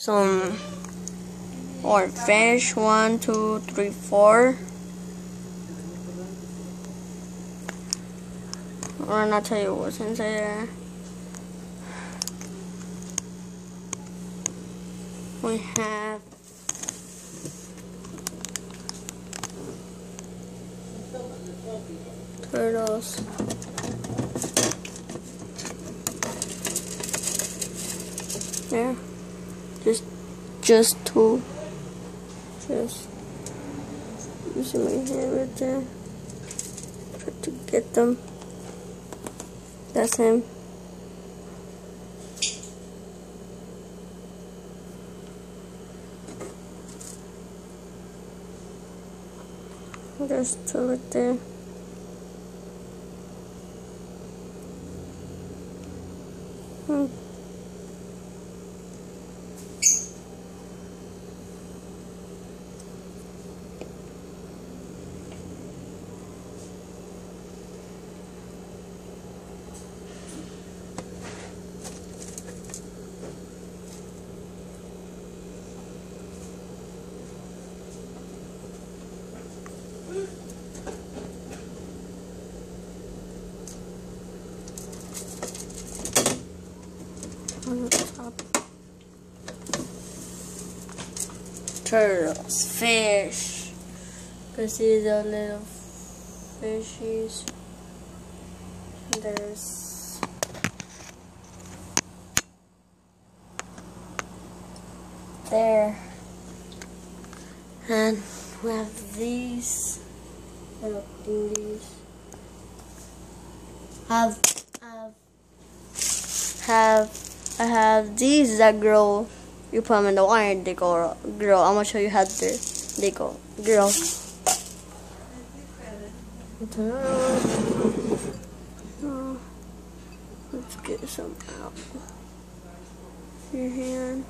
some or fish one two three four. Or not tell you what's inside there uh, we have turtles. There just just two. Just using my hand right there. Try to get them. That's him. There's two right there. Hmm. On top. Turtles, fish. You see the little fishies. There's there. And we have these little these. Have have have I have these that grow. You put them in the water and they go grow. I'm gonna show you how they they go grow. let's get some out. Your hand.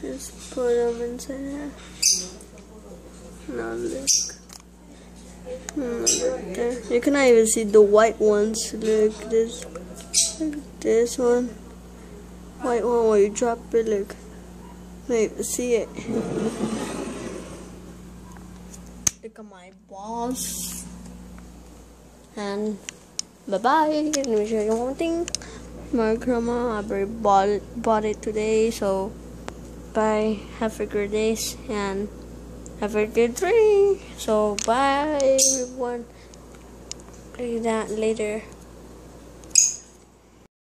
Just put them inside here. Now look. Hmm, you cannot even see the white ones. Look, this, this one, white one where you drop it. Look, wait, see it. Look at my balls. And bye bye. Let me show you one thing. My grandma, I bought bought it today. So bye. Have a good day and. Have a good dream. So bye everyone. Play that later.